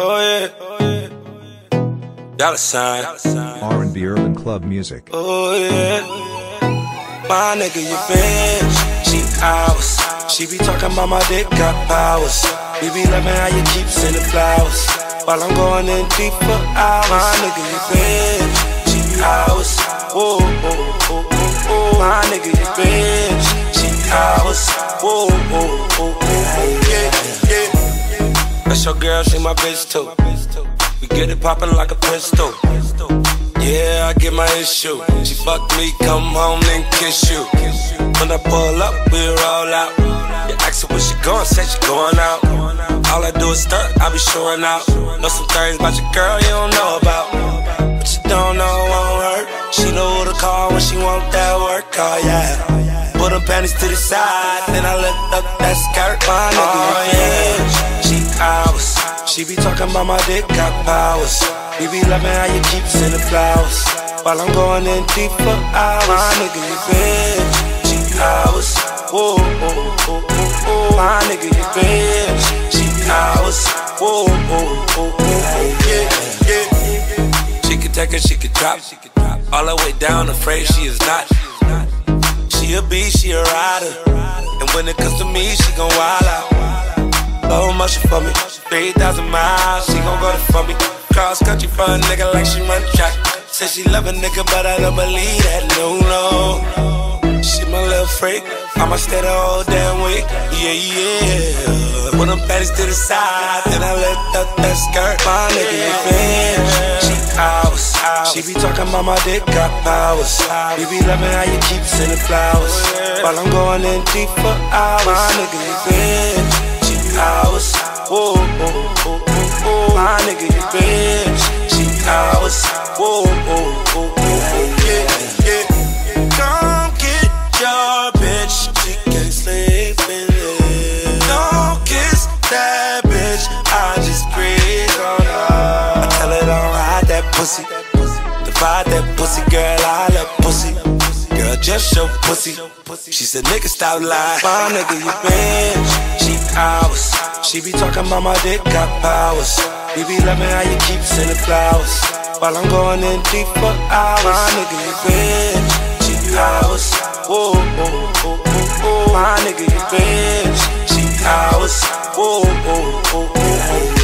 Oh yeah. Dollar sign. R&B Urban Club Music. Oh yeah. My nigga, you bitch. She ours. She be talking about my dick got powers. We be loving how you keep sending flowers. While I'm going in deep for hours. My nigga, you bitch. She ours. Whoa, whoa, whoa, whoa, whoa. My nigga, you bitch. She ours. Whoa, whoa, whoa, whoa, whoa. Yeah, yeah. That's your girl, she my bitch too. We get it poppin' like a pistol. Yeah, I get my issue. She fuck me, come home and kiss you. When I pull up, we roll out. You ask her where she going, say she going out. All I do is stunt, I be showing out. Know some things about your girl you don't know about. But you don't know won't hurt. She know who to call when she want that work, oh yeah. Put them panties to the side, then I lift up that skirt. My nigga, oh yeah. She ours. She be talking about my dick got powers. We be loving how you keep sending flowers. While I'm going in deep for hours. My nigga, you bitch. She ours. Whoa, whoa, whoa, whoa, whoa. My nigga, you bitch. She ours. Whoa, whoa, whoa, whoa, whoa. Yeah, yeah. She can take it, she can drop. All the way down, afraid she is not. She a beast, she a rider. And when it comes to me, she gon' wild out. Low motion for me. 3,000 miles, she gon' go there for me. Cross country for a nigga like she run track. Said she love a nigga, but I don't believe that. No, no. She my little freak. I'ma stay the whole damn week. Yeah, yeah. Put them panties to the side, then I lift up that skirt. My nigga, you bitch. She ours. She be talking about my dick got powers. We be loving how you keep sending flowers. While I'm going in deep for hours. My nigga, bitch. She ours. Whoa, whoa, whoa, whoa, whoa. My nigga, you bitch. She ours. Whoa, whoa, whoa, whoa. Yeah, yeah. Come get your bitch. She can't sleep in it. Don't kiss that bitch. I just breathe on her. I tell her don't ride that pussy. Divide that pussy, girl. I love pussy. Just show pussy. She said, nigga, stop lying. My nigga, you bitch. She ours. She be talking about my dick got powers. We be loving how you keep sending flowers. While I'm going in deep for hours. My nigga, you bitch. She ours. Whoa, whoa, whoa, whoa. My nigga, you bitch. She ours. Whoa, whoa, whoa, whoa, whoa.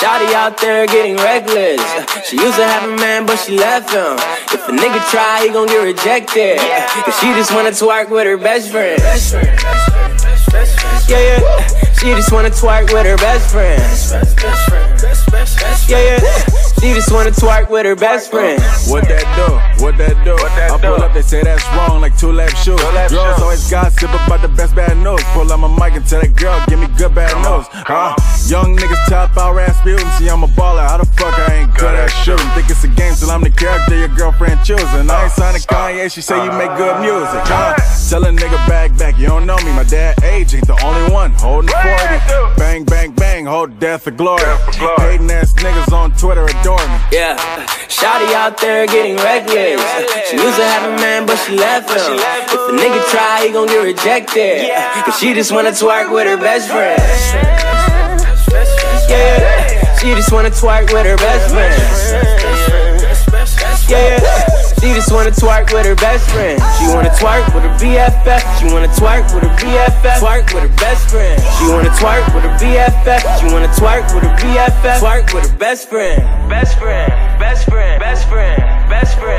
Shotty out there getting reckless. She used to have a man, but she left him. If a nigga try, he gon' get rejected. Cause she just wanna twerk with her best friend. Yeah, yeah. She just wanna twerk with her best friend. Yeah, yeah. She just wanna twerk with her best friend. What that do? What that do? I pull up, they say that's wrong, like two left shoes. Girls always gossip about the best bad news. Pull out my mic and tell that girl, give me good bad news. Huh? Young niggas top out Rasputin. See, I'm a baller. How the fuck I ain't good at shooting? Think it's a game till I'm the character your girlfriend choosing. I ain't signing Kanye, she say you make good music. Huh? Tell a nigga back back, you don't know me. My dad age ain't the only one holding 40. Bang, bang, bang, hold death or glory. Hating ass niggas on Twitter adore Yeah, Shotty out there getting reckless. She used to have a man, but she left him. If a nigga try, he gon' get rejected. Cause she just wanna twerk with her best friend. Yeah, she just wanna twerk with her best friend. Yeah, she just wanna twerk with her best friend. She wanna twerk with her BFF. She wanna twerk with her BFF. Twerk with her best friend. She wanna twerk with her BFF. She wanna twerk with her BFF. Twerk with her best friend. Best friend. Best friend. Best friend. Best friend.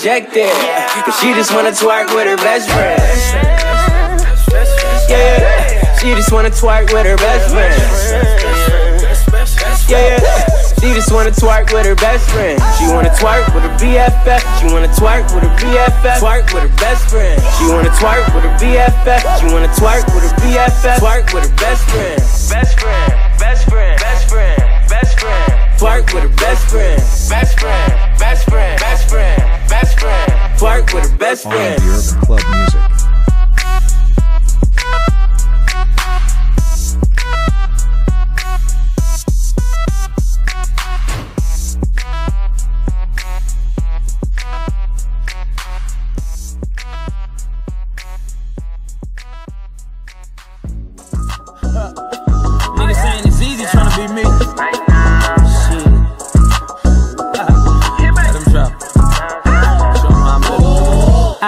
Rejected. Cause she just wanna twerk with her best friend. Yeah, she just wanna twerk with her best friend. Yeah. She just wanna twerk with her best friend. She wanna twerk with her BFF. She wanna twerk with her BFF. Twerk with her best friend. She wanna twerk with her BFF. She wanna twerk with her BFF. Twerk with her best friend. Best friend. Best friend. Best friend. Best friend. Twerk with her best friend. Best friend. Best friend. Best friend. Twerk with her best friend. R&B Urban Club Music.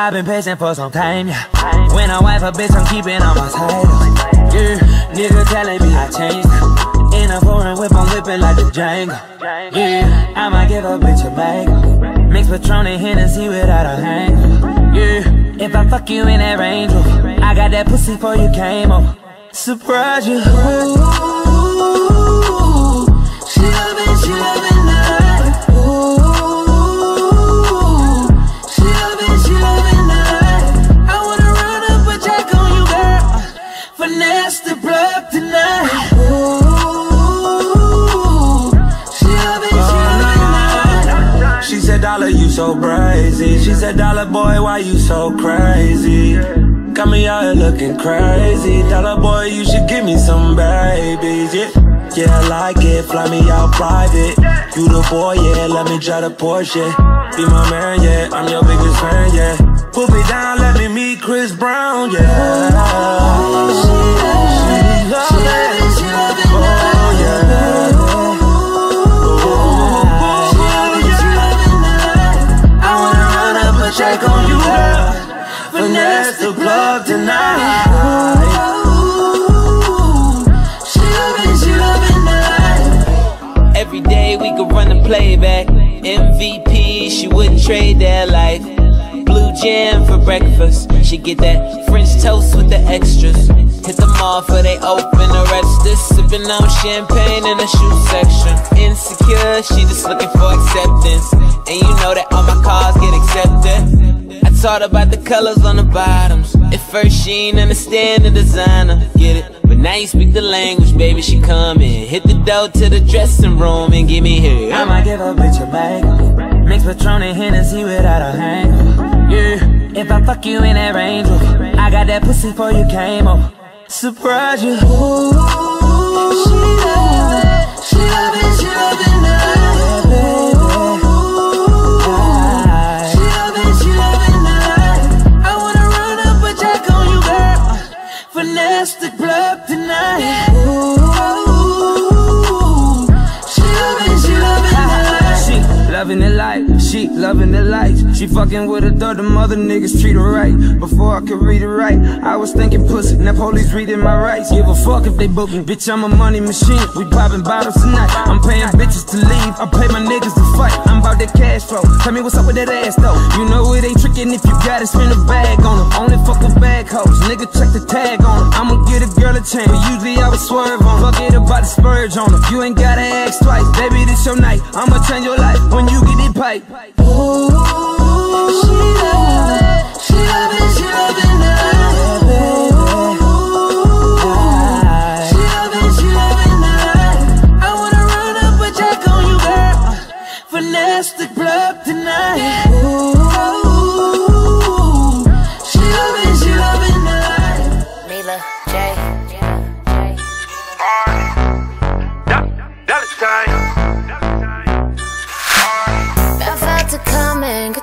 I've been patient for some time, yeah. When I wife a bitch, I'm keeping on my title. Yeah, nigga telling me I changed. In a foreign whip, I'm whipping like a Django. Yeah, I might give a bitch a bag. Mix Patron and Hennessy without a hang. Yeah, if I fuck you in that Range I got that pussy for you came over. Surprise you. Ooh, so crazy. She said, Dollar boy, why you so crazy? Got me out here looking crazy. Dollar boy, you should give me some babies, yeah. Yeah, I like it, fly me out private. You the boy, yeah, let me drive the Porsche. Be my man, yeah, I'm your biggest fan, yeah. Put me down, let me meet Chris Brown, yeah. She love it. Oh, Every day we could run the playback. MVP, she wouldn't trade that life. Blue jam for breakfast. She get that French toast with the extras. Hit the mall for they open the register. Sipping on champagne in the shoe section. Insecure, she just looking for acceptance. And you know that all my cars get accepted. I taught about the colors on the bottoms. At first she ain't understand the designer, get it? But now you speak the language, baby. She coming hit the door to the dressing room and give me here. I might give a bitch a bag. Mix Patron and Hennessy without a hang. Yeah, if I fuck you in that Range I got that pussy for you came over. Surprise you. Ooh, she loving the lights. She fucking with a thought the mother niggas treat her right. Before I could read it right, I was thinking pussy. Now police reading my rights. Give a fuck if they book me, bitch. I'm a money machine. We popping bottles tonight. I'm paying bitches to leave. I pay my niggas to fight. I'm about that cash flow. Tell me what's up with that ass though. You know it ain't tricking if you got it. Spend a bag on them. Only fuck with bag hoes. Nigga check the tag on them. I'ma get a girl a chain. But usually I would swerve on 'em. Fuck it about the spurge on them. You ain't gotta ask twice. Baby, this your night. I'ma change your life when you get it pipe. Ooh,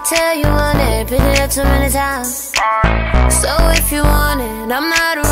tell you want it, been here too many times. So if you want it, I'm not running,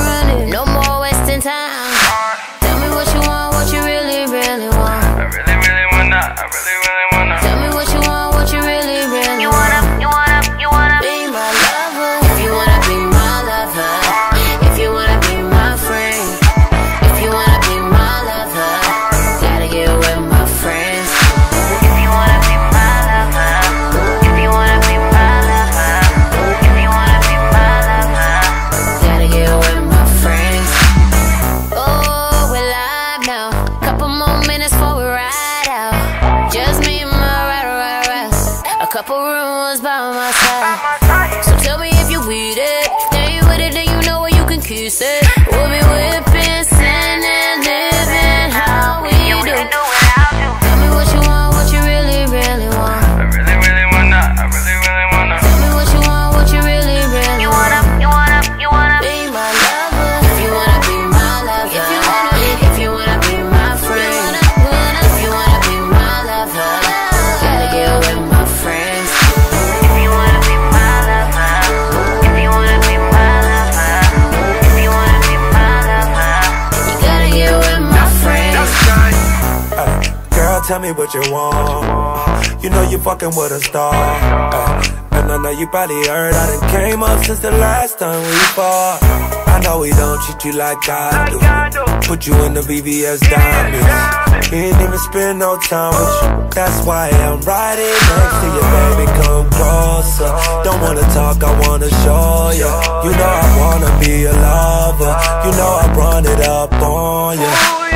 tell me what you want. You know you fucking with a star. And I know you probably heard I done came up since the last time we fought. I know we don't treat you like I do. Put you in the VVS diamonds. Ain't even spend no time with you. That's why I'm riding next to you, baby. Come closer. Don't wanna talk, I wanna show you. You know I wanna be a lover. You know I run it up on you.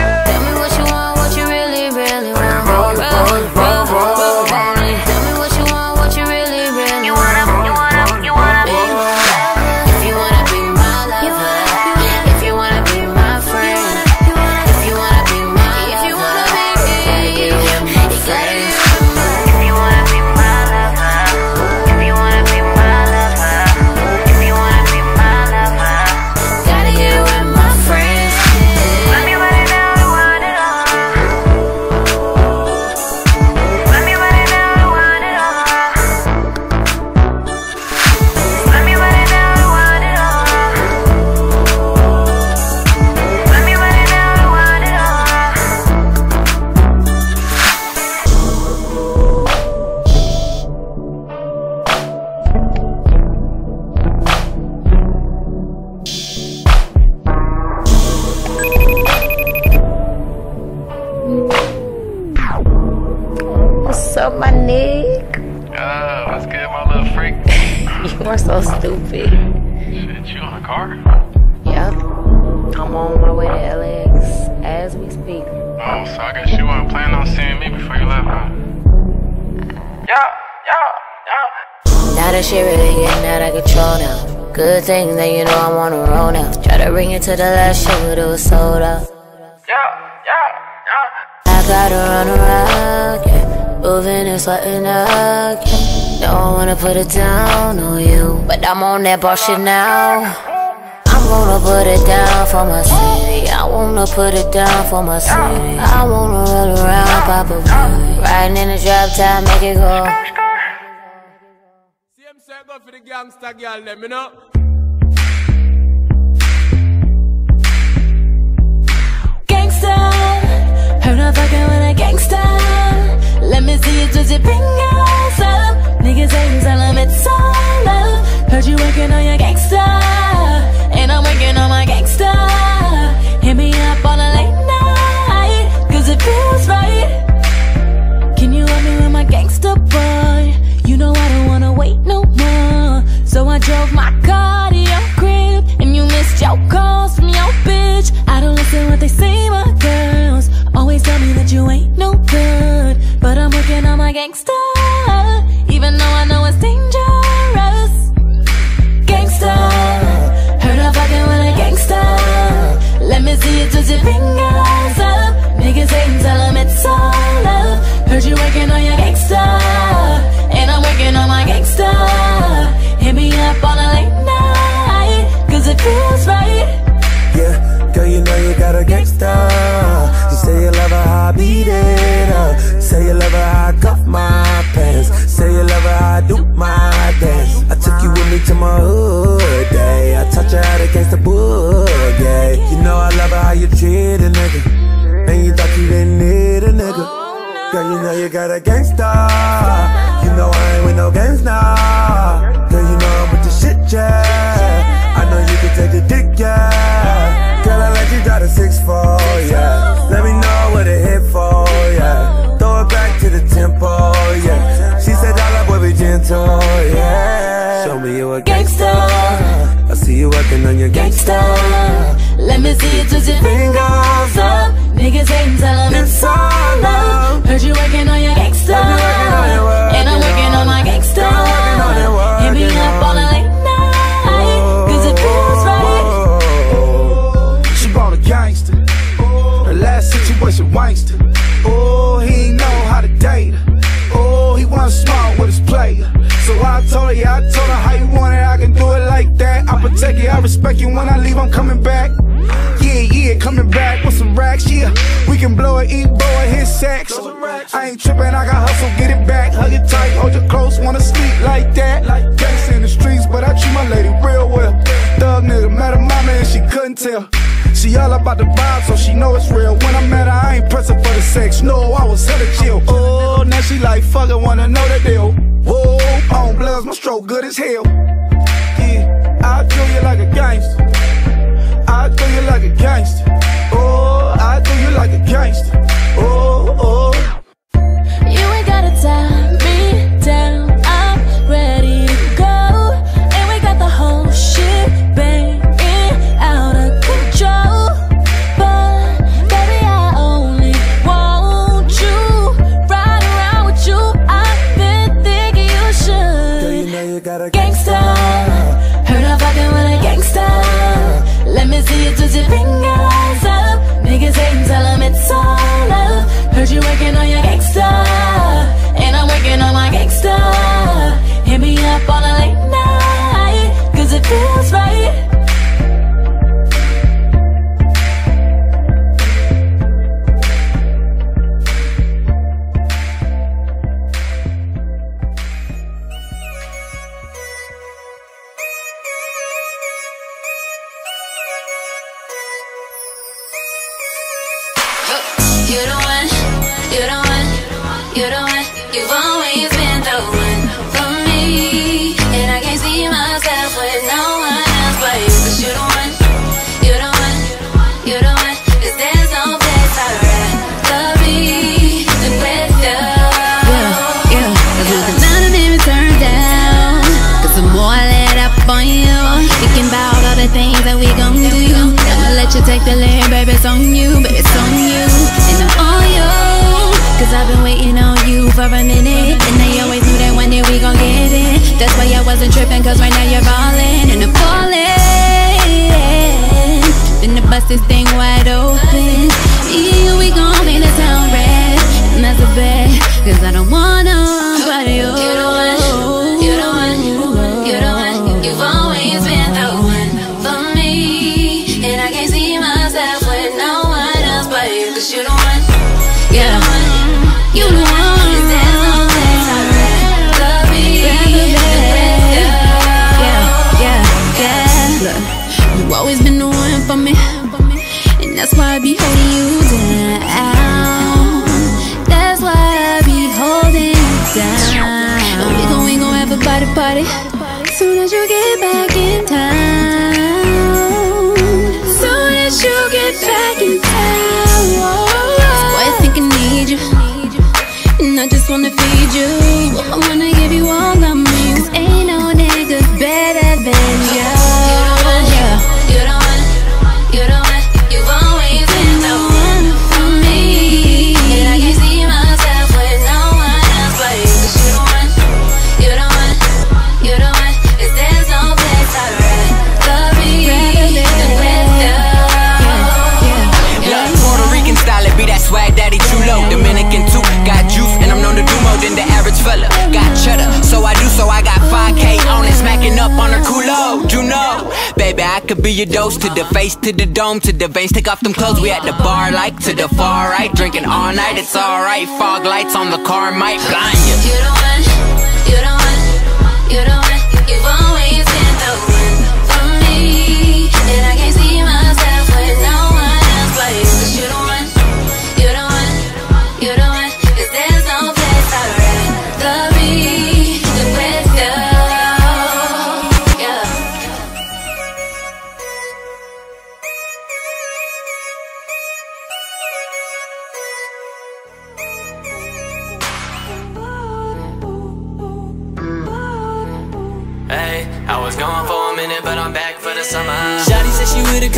Roll, roll, on that bullshit now. I'm gonna put it down for my city. I wanna put it down for my city. I wanna roll around, pop a boy. Riding in the drop top, make it go. Same say go for the gangster girl them, you know. Gangsta, heard I'm fucking with a gangsta. Let me see you twist your fingers up. Niggas ain't telling it's all love. Heard you working on your gangsta, and I'm working on my gangsta. Hit me up on a late night, cause it feels right. Can you help me with my gangsta boy? You know I don't wanna wait no more. So I drove my car to your crib, and you missed your calls from your bitch. I don't listen what they say, girls. Always tell me that you ain't no good. But I'm working on my gangsta, even though I know it's dangerous. Gangsta, heard I'm fucking with a gangsta. Let me see you twist your fingers up. Niggas ain't tell 'em it's all love. Heard you working on your gangsta, to my hood day. I touch her out against the yeah. You know I love her, how you treat a nigga. And you thought you didn't need a nigga. Girl, you know you got a gangsta. You know I ain't with no games now. Girl, you know I'm with the shit, yeah. I know you can take the dick, yeah. Girl, I let you drive the 6-4, yeah. Let me know what it hit for, yeah. Throw it back to the tempo, yeah. She said, gentle, yeah. Show me you a gangsta. I see you working on your gangsta. Let me see you twist your fingers up. Niggas ain't tell 'em it's all love. Heard you working on your gangsta, expect you I respect you. when I leave, I'm coming back. Yeah, yeah, coming back with some racks, yeah. We can blow it, eat, blow it, hit sacks. I ain't tripping, I got hustle, get it back. Hug it tight, hold you close, wanna sleep like that. Like in the streets, but I treat my lady real well. Thug nigga, met her mama and she couldn't tell. She all about the vibe, so she know it's real. When I met her, I ain't pressing for the sex. No, I was hella chill. Oh, now she like, fuck it, wanna know the deal. Whoa, on bloods, my stroke good as hell. I'll kill you like a gangster. I'll do you like a take the lead, baby, it's on you, baby, it's on you. And I'm on you. Cause I've been waiting on you for a minute. And I always knew that one day we gon' get it. That's why I wasn't tripping, cause right now you're falling and I'm falling. Finna bust this thing wide open. You, we gon' make the town red. And that's a bet, cause I don't wanna but you be your dose to the face, to the dome, to the veins. Take off them clothes, we at the bar, like to the far right, drinking all night. It's alright, fog lights on the car might blind you. You one, you one, you one.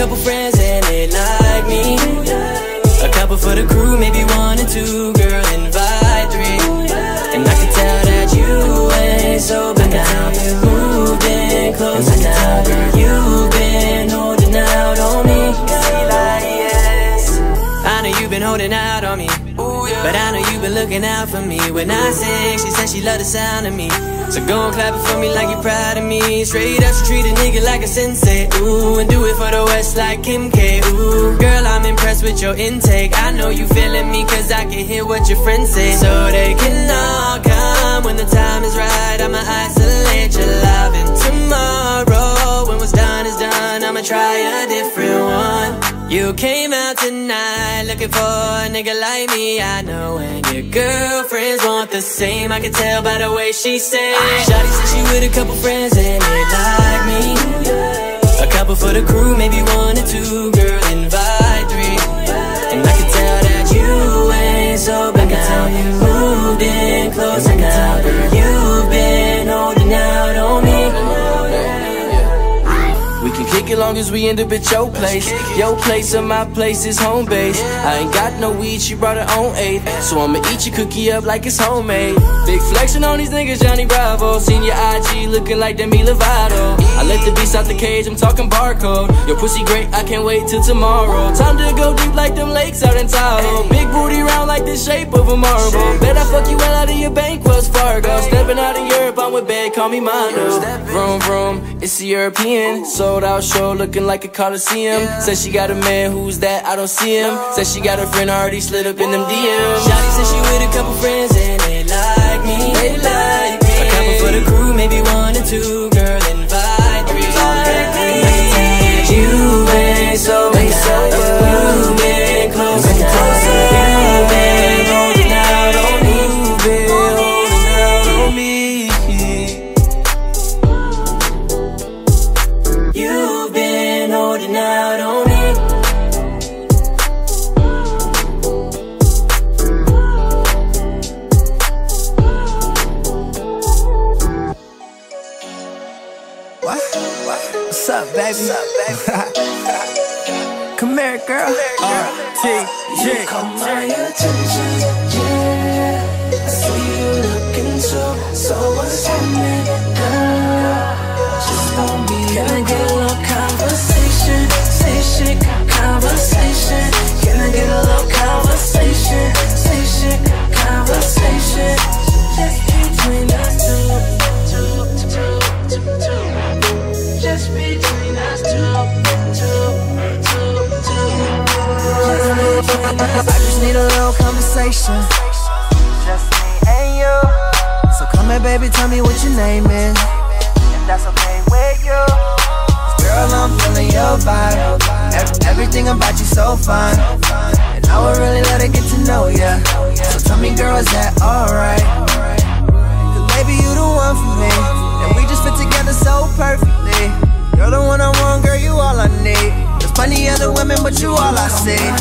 Couple friends and they like me. A couple for the crew, maybe one or two. Girl, invite three. And I can tell that you ain't sober now. You moved in closer now, girl. You've been holding out on me. I know you've been holding out on me. But I know you've been looking out for me when I sing. She said she love the sound of me. So go and clap it for me like you're proud of me. Straight up, she treat a nigga like a sensei. Ooh, and do it for the West like Kim K. Ooh, girl, I'm impressed with your intake. I know you feeling me cause I can hear what your friends say. So they can all come when the time is right. I'ma isolate your love. And tomorrow, when what's done is done, I'ma try a different. You came out tonight looking for a nigga like me. I know when your girlfriends want the same. I can tell by the way she say. Shawty said she with a couple friends and they like me. A couple for the crew, maybe one or two. Girl, invite three. And I can tell that you ain't sober now. You moved in closer now. Girl, you've Kick it long as we end up at your place. Your place or my place is home base. I ain't got no weed, she brought her own eighth. So I'ma eat your cookie up like it's homemade. Big flexing on these niggas, Johnny Bravo. Seen your IG looking like Demi Lovato. I let the beast out the cage, I'm talking barcode. Your pussy great, I can't wait till tomorrow. Time to go deep like them lakes out in Tahoe. Big booty round like the shape of a marble. Bet I fuck you well out of your bank, Wells Fargo. Stepping out in Europe, I'm with bed, call me Mondo. Vroom, vroom, it's a European. Sold out show looking like a Coliseum. Said she got a man, who's that? I don't see him. Said she got a friend already slid up in them DMs. I would really let it get to know ya. So tell me, girl, is that alright? Cause baby, you the one for me. And we just fit together so perfectly. You're the one I want, girl, you all I need. There's plenty other women, but you all I see. I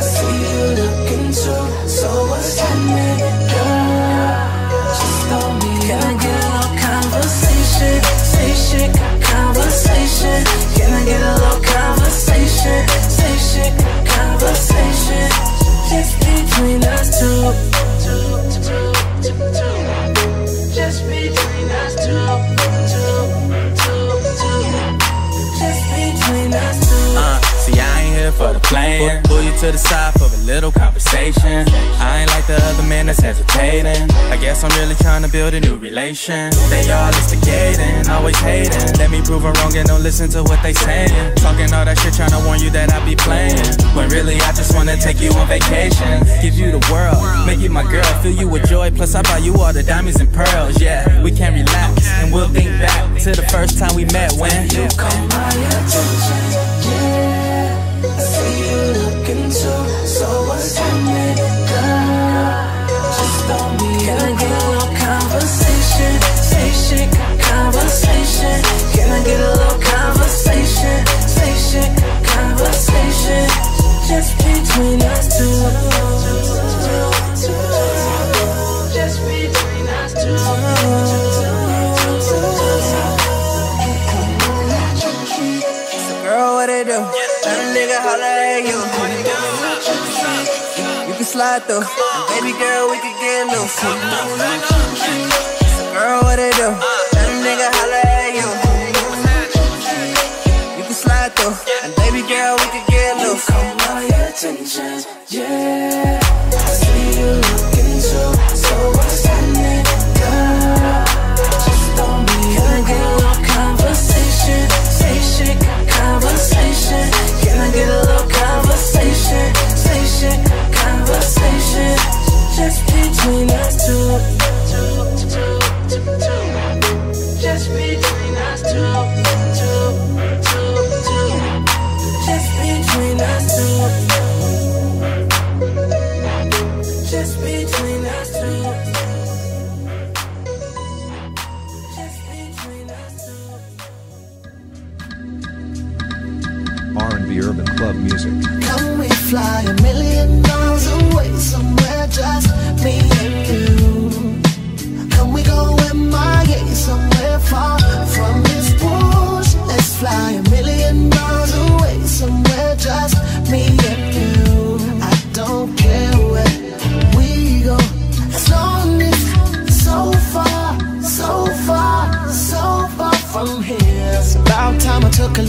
see you looking so, so what's happening, girl? Just tell me. Can I get a little conversation? Say shit, conversation. Can I get a little conversation? Just between us for the plan. Pull you to the side for a little conversation. I ain't like the other man that's hesitating. I guess I'm really trying to build a new relation. They all instigating, always hating. Let me prove I'm wrong and don't listen to what they saying. Talking all that shit, trying to warn you that I be playing. When really I just wanna take you on vacation. Give you the world, make you my girl, fill you with joy. Plus I buy you all the diamonds and pearls. Yeah, we can relax and we'll think back to the first time we met when you caught my attention, conversation? Say conversation. Can I get a little conversation? Say conversation. Just between us two. Just between us two. So girl, what they do? Let a nigga holler at you. Slide through. Baby girl, we can get loose.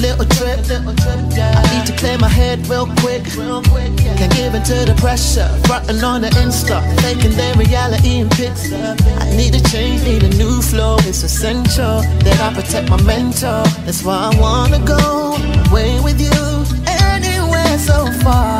Little trip. I need to clear my head real quick. Can't give in to the pressure. Frontin' on the Insta, faking their reality in pics. I need a change, need a new flow. It's essential that I protect my mental. That's why I wanna go away with you anywhere so far.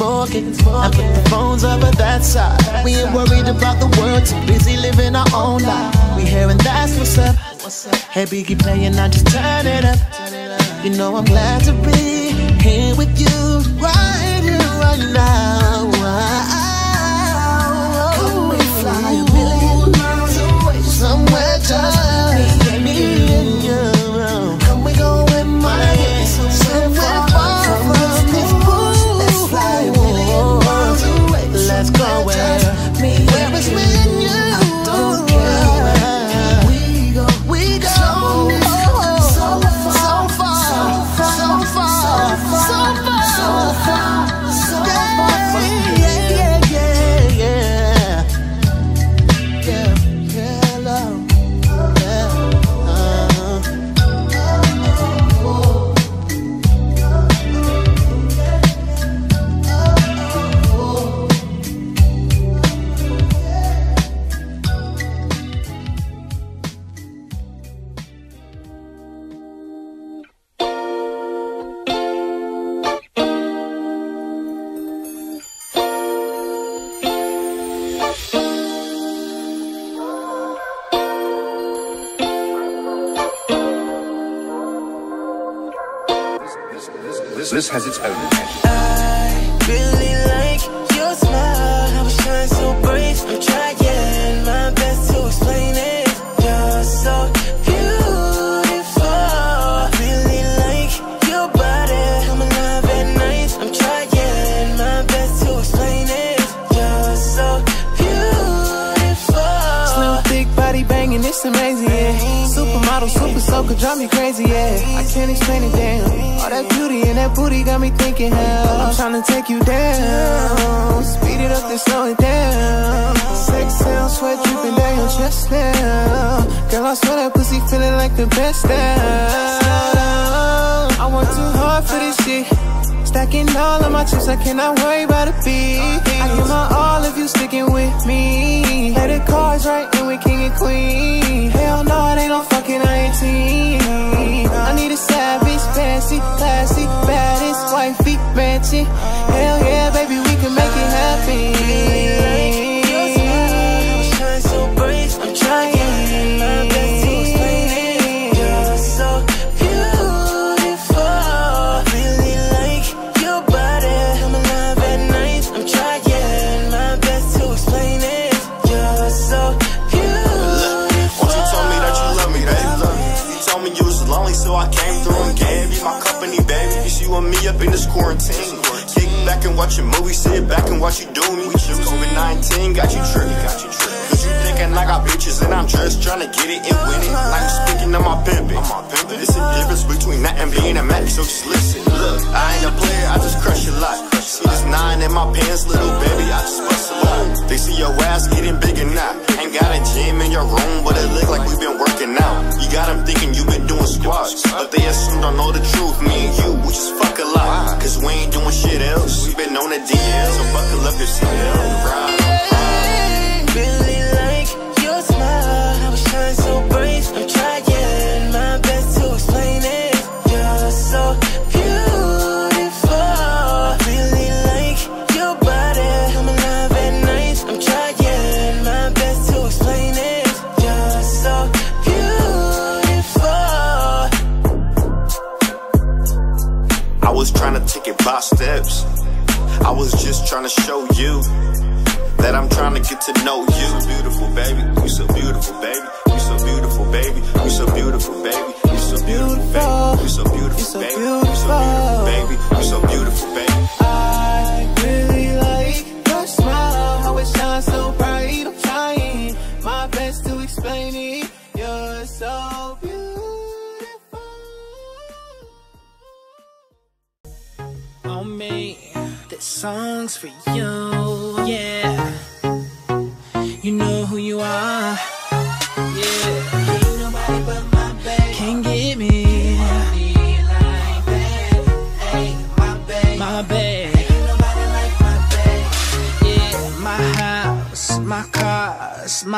Smoke. And put the phones over that side. We ain't worried about the world. Too busy living our own life. We and that's what's up. Hey, Biggie playing, I just turn it up. You know I'm glad to be here with you right here, right now. It's amazing, yeah. Supermodel, super soaker, drive me crazy, yeah. I can't explain it, damn. All that beauty and that booty got me thinking, hell. I'm trying to take you down. Speed it up, then slow it down. Sex sound, sweat dripping down your chest now. Girl, I swear that pussy feeling like the best now. I work too hard for this shit. Stacking all of my chips, I cannot worry about a beat. I give my all if you sticking with me. Play the cards right and we king and queen. Hell no, they don't fucking I ain't team. I need a savage, fancy, classy, baddest, wifey, matching. Hell yeah, baby, we can make it happen. Quarantine. Kick back and watch a movie, sit back and watch you do me. COVID 19 got you tripping, got you tripping. Cause you thinking I got bitches and I'm just trying to get it and win it. Like speaking of my pimpin'. There's a difference between that and being a max, so just listen. Look, I ain't a player, I just crush a lot. This nine in my pants, little baby,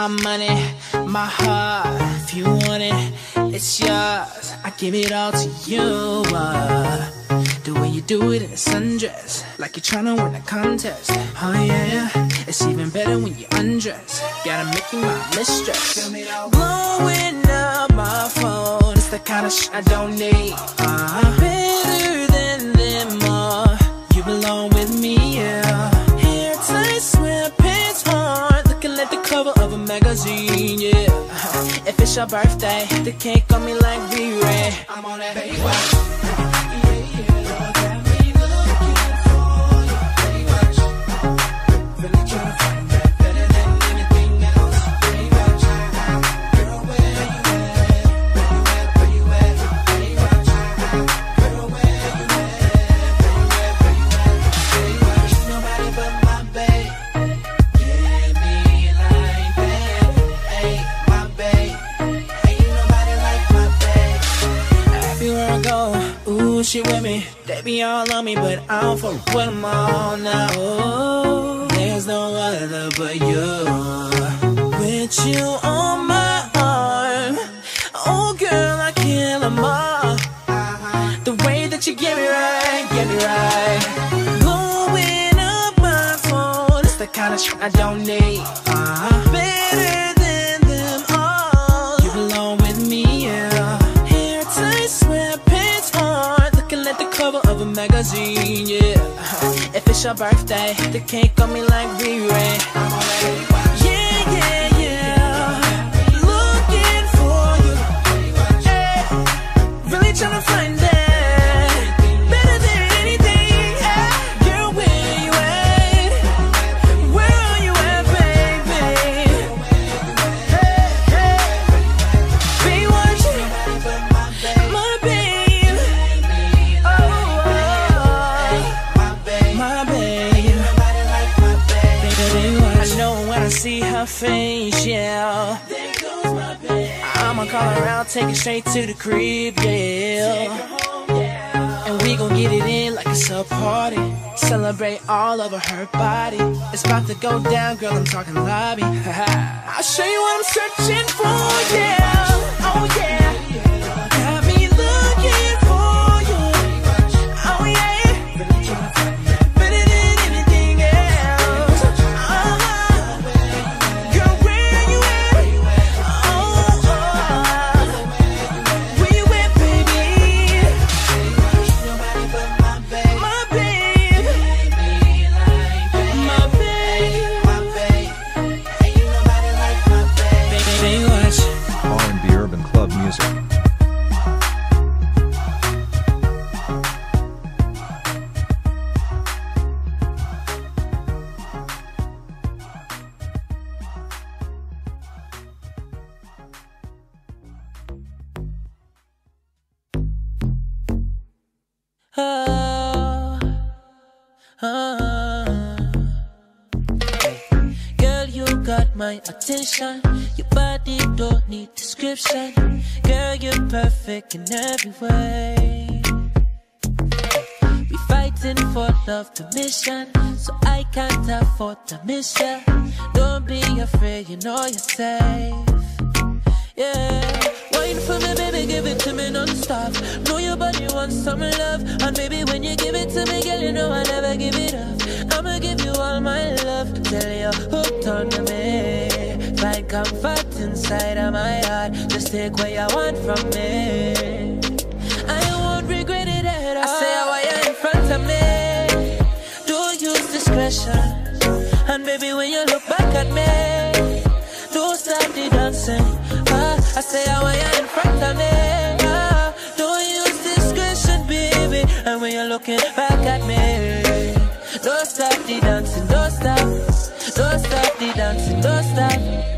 my money, my heart. If you want it, it's yours. I give it all to you. Uh. The way you do it in a sundress, like you're trying to win a contest. Oh yeah, it's even better when you undress. Gotta make you my mistress. Blowing up my phone, it's the kind of shit I don't need. Uh, better than them all, you belong with me, yeah. Magazine, yeah. If it's your birthday, the cake on me like V-Ray. I'm on that Baywatch. With me. They be all on me, but I don't fuck with them all now. Oh, there's no other but you. With you on my arm, oh girl, I kill them all. The way that you get me right, get me right. Blowing up my phone, it's the kind of shit I don't need. It's your birthday, the cake on me like V-Ray. Yeah, yeah, yeah. Looking for you. Really tryna find that. Take it straight to the crib, yeah. And we gon' get it in like it's a party. Celebrate all over her body. It's about to go down, girl. I'm talking lobby. I'll show you what I'm searching for, yeah. Oh yeah. Attention. Your body don't need description. Girl, you're perfect in every way. We fighting for love to mission, so I can't afford to miss ya. Don't be afraid, you know you're safe. Yeah, wine for me, baby, give it to me non-stop. Know your body wants some love, and baby, when you give it to me, girl, you know I never give it up. I'ma give you all my love, till you're hooked on me. Find comfort inside of my heart, just take what you want from me. I won't regret it at all. I say how I am in front of me. Do use discretion, and baby, when you look back at me, don't stop the dancing. Ah, I say how I am in front of me. Ah, don't use discretion, baby. And when you're looking back at me, don't stop the dancing, don't stop. Don't stop the dancing, don't stop.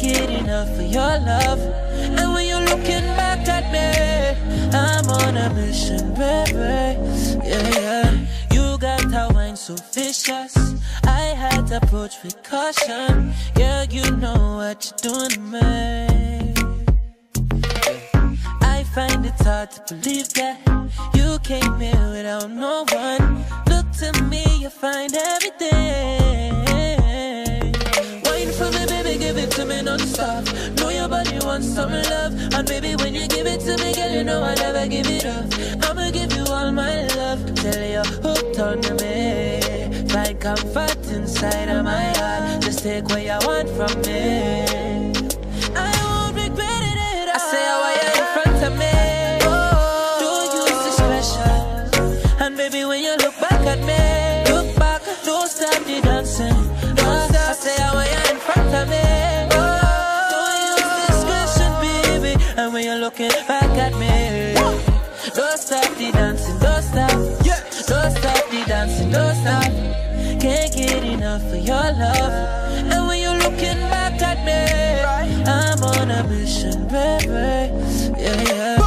Get enough of your love. And when you're looking back at me, I'm on a mission, baby. Yeah, yeah. You got that wine so vicious. I had to approach with caution. Yeah, you know what you're doing to me. I find it hard to believe that you came here without no one. Look to me, you find everything. It to me non-stop. Know your body wants some love, and baby, when you give it to me, girl, you know I never give it up. I'ma give you all my love till you're hooked on me. Find comfort inside of my heart. Just take what you want from me. I won't regret it at all. I say how I am in front of me. Do use discretion. And baby, when you look back at me, look back, don't stop the dancing. Don't stop. I say how I am in front of me. Looking back at me, don't stop the dancing, don't stop. Don't stop the dancing, don't stop. Can't get enough of your love. And when you're looking back at me, I'm on a mission, baby. Yeah, yeah.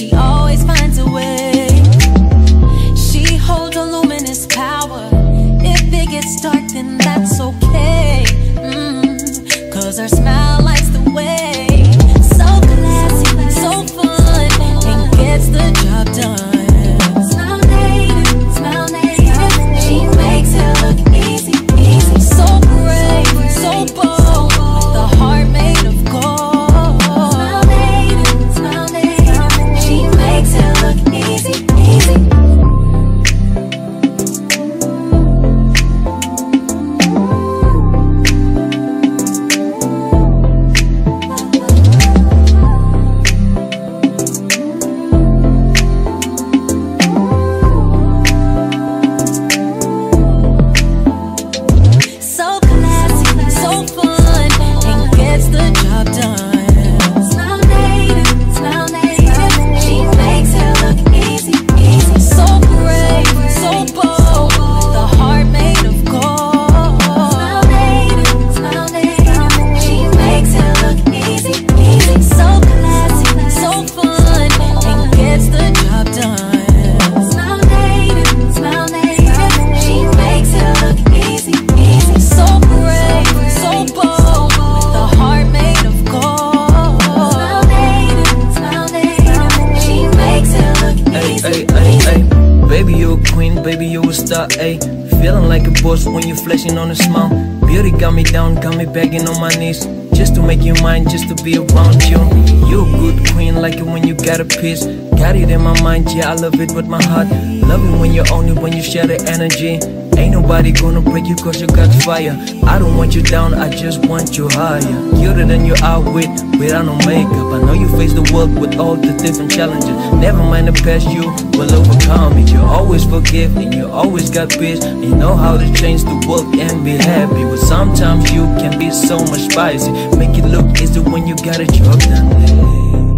She always a star. Feeling like a boss when you're flashing on a smile. Beauty got me down, got me begging on my knees. Just to make you mine, just to be around you. You're a good queen, like it when you got a piece. Got it in my mind, yeah, I love it with my heart. Love it when you own it, when you share the energy. Ain't nobody gonna break you cause you got fire. I don't want you down, I just want you higher. Cuter than you are with, without no makeup. I know you face the world with all the different challenges. Never mind the past, you will overcome it. You always forgive and you always got peace. You know how to change the world and be happy. But sometimes you can be so much spicy. Make it look easy when you got a job done.